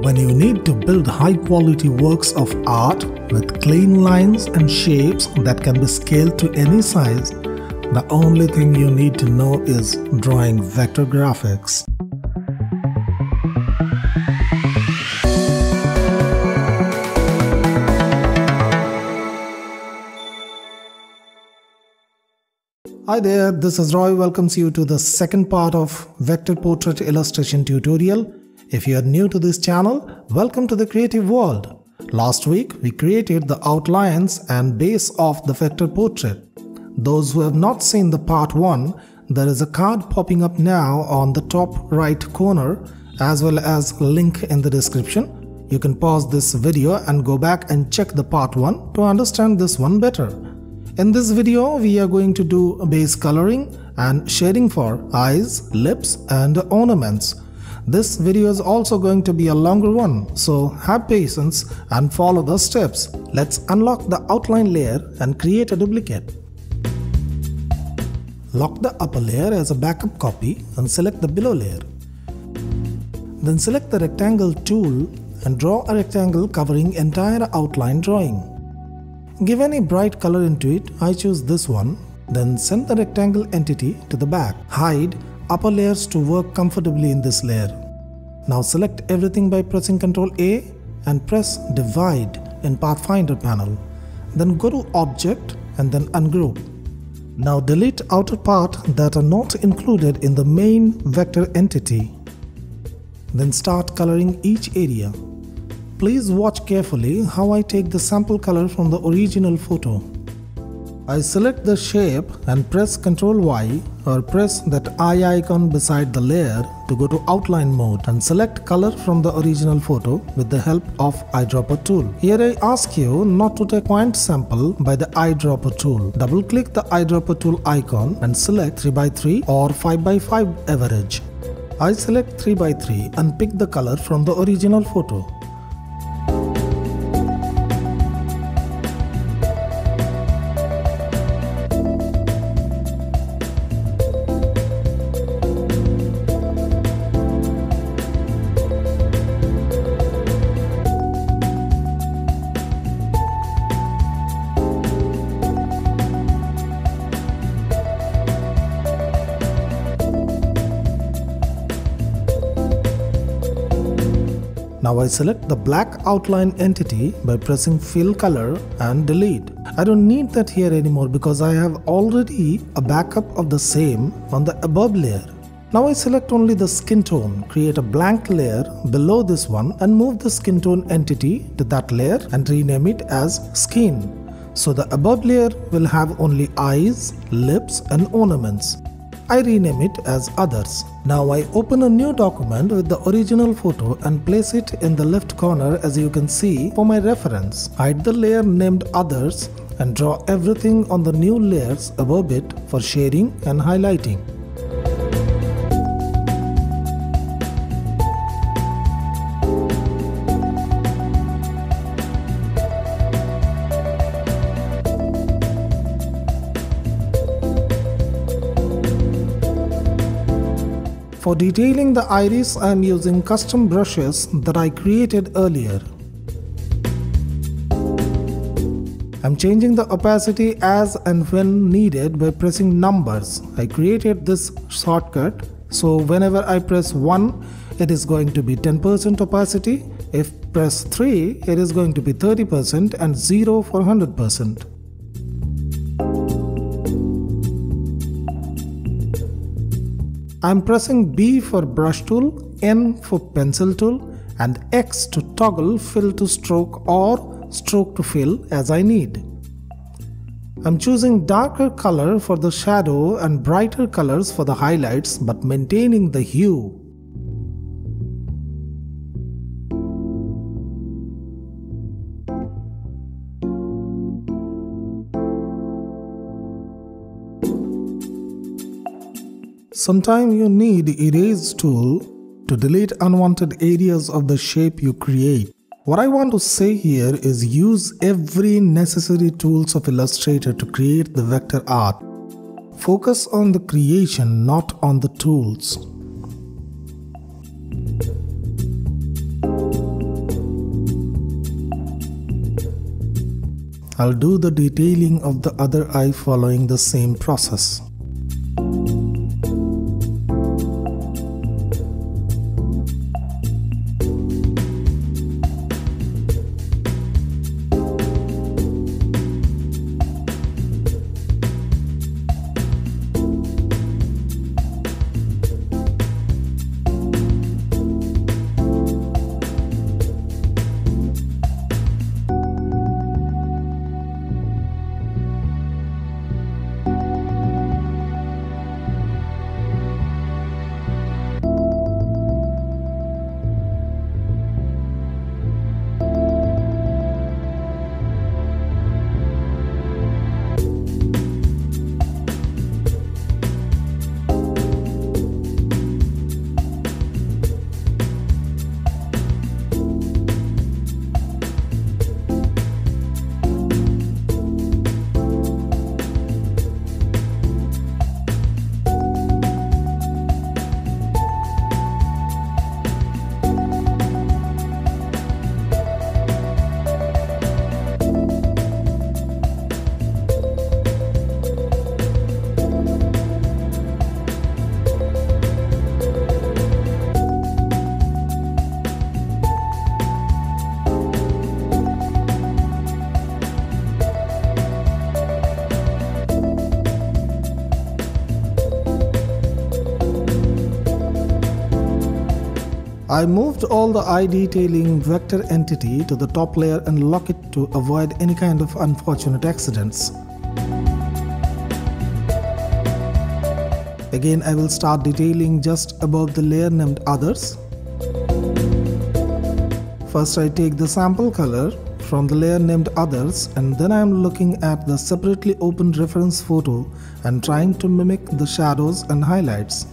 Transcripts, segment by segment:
When you need to build high quality works of art with clean lines and shapes that can be scaled to any size, the only thing you need to know is drawing vector graphics. Hi there, this is Roy welcomes you to the second part of Vector Portrait Illustration tutorial. If you are new to this channel, welcome to the creative world. Last week, we created the outlines and base of the vector portrait. Those who have not seen the part 1, there is a card popping up now on the top right corner as well as link in the description. You can pause this video and go back and check the part 1 to understand this one better. In this video, we are going to do base coloring and shading for eyes, lips and ornaments. This video is also going to be a longer one, so have patience and follow the steps. Let's unlock the outline layer and create a duplicate. Lock the upper layer as a backup copy and select the below layer. Then select the rectangle tool and draw a rectangle covering entire outline drawing. Give any bright color into it, I choose this one, then send the rectangle entity to the back. Hide upper layers to work comfortably in this layer. Now select everything by pressing Ctrl A and press Divide in Pathfinder panel. Then go to Object and then Ungroup. Now delete outer part that are not included in the main vector entity. Then start coloring each area. Please watch carefully how I take the sample color from the original photo. I select the shape and press Ctrl Y or press that eye icon beside the layer to go to outline mode and select color from the original photo with the help of eyedropper tool. Here I ask you not to take point sample by the eyedropper tool. Double click the eyedropper tool icon and select 3x3 or 5x5 average. I select 3x3 and pick the color from the original photo. Now I select the black outline entity by pressing fill color and delete. I don't need that here anymore because I have already a backup of the same on the above layer. Now I select only the skin tone, create a blank layer below this one and move the skin tone entity to that layer and rename it as skin. So the above layer will have only eyes, lips and ornaments. I rename it as others. Now I open a new document with the original photo and place it in the left corner as you can see for my reference. Hide the layer named others and draw everything on the new layers above it for shading and highlighting. For detailing the iris, I am using custom brushes that I created earlier. I'm changing the opacity as and when needed by pressing numbers. I created this shortcut so whenever I press 1 it is going to be 10% opacity, if press 3 it is going to be 30% and 0 for 100%. I'm pressing B for brush tool, N for pencil tool and X to toggle fill to stroke or stroke to fill as I need. I'm choosing darker color for the shadow and brighter colors for the highlights but maintaining the hue. Sometimes you need erase tool to delete unwanted areas of the shape you create. What I want to say here is use every necessary tools of Illustrator to create the vector art. Focus on the creation, not on the tools. I'll do the detailing of the other eye following the same process. I moved all the eye detailing vector entity to the top layer and lock it to avoid any kind of unfortunate accidents. Again I will start detailing just above the layer named others. First I take the sample color from the layer named others and then I am looking at the separately opened reference photo and trying to mimic the shadows and highlights.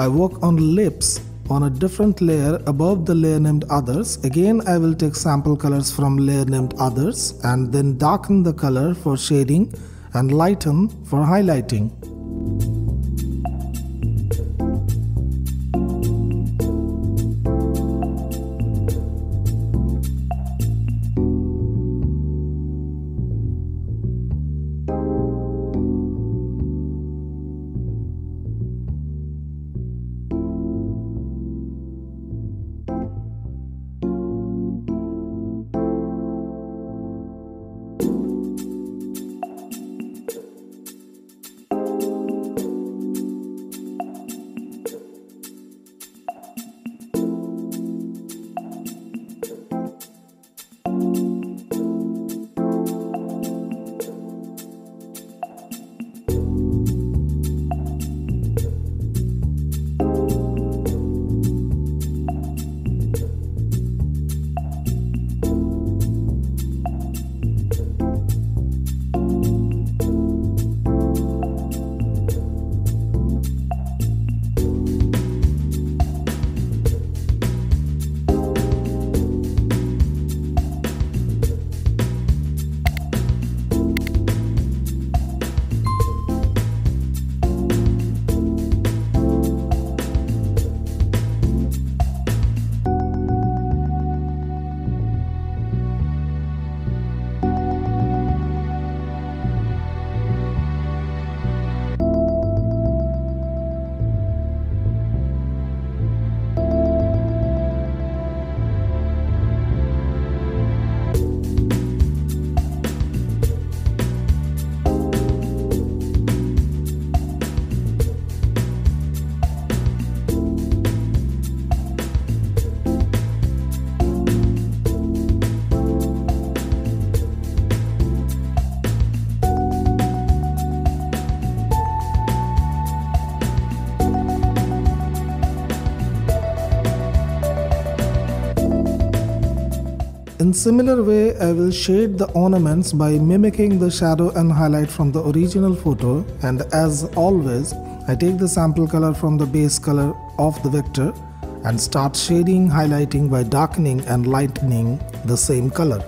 I work on lips on a different layer above the layer named others. Again I will take sample colors from layer named others and then darken the color for shading and lighten for highlighting. In similar way, I will shade the ornaments by mimicking the shadow and highlight from the original photo and as always, I take the sample color from the base color of the vector and start shading highlighting by darkening and lightening the same color.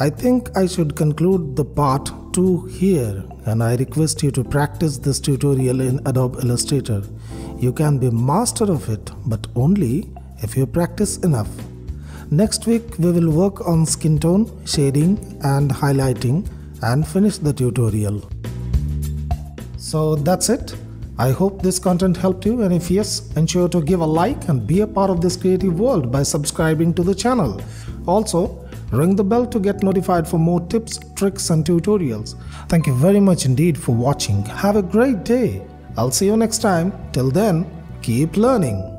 I think I should conclude the part 2 here and I request you to practice this tutorial in Adobe Illustrator. You can be master of it but only if you practice enough. Next week we will work on skin tone, shading and highlighting and finish the tutorial. So that's it. I hope this content helped you and if yes, ensure to give a like and be a part of this creative world by subscribing to the channel. Also, Ring the bell to get notified for more tips, tricks and tutorials. Thank you very much indeed for watching. Have a great day. I'll see you next time. Till then, keep learning.